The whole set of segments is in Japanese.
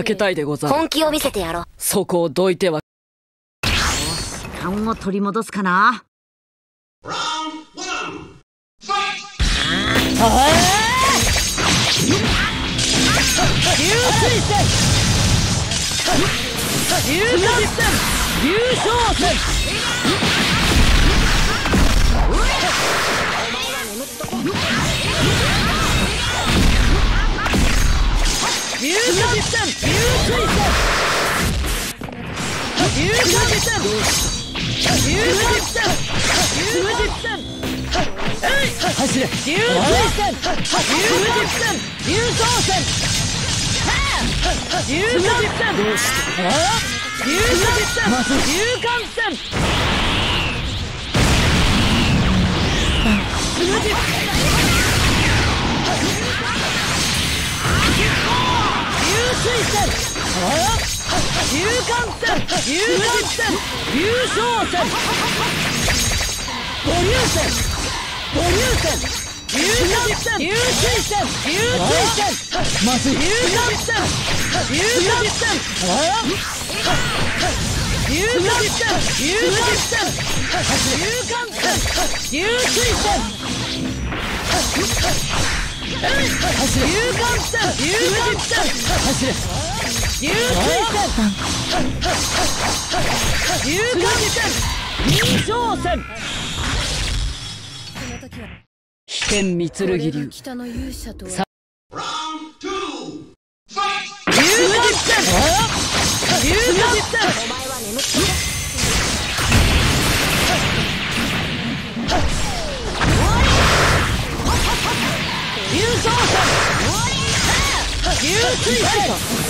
避けたいでござる。本気を見せてやろう。そこをどいては勘を取り戻すかな水戦流水戦流水戦流水戦流水戦えい走れ流水戦流水戦流戦流水戦流水戦流艦戦流水水戦流艦戦流艦戦流昇戦保留戦保留戦流艦戦流水戦流水戦まずい。流艦戦流艦戦流艦戦流艦戦流艦戦流水戦流艦戦流艦戦走れ流水戦。流艦戦。流昇戦。飛天三剣流北の勇者とは。さ流実戦。流実戦。お前は眠って流昇戦。流水戦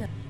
そ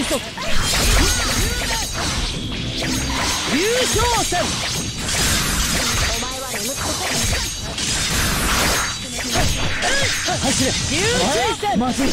優勝戦走れ戦まずい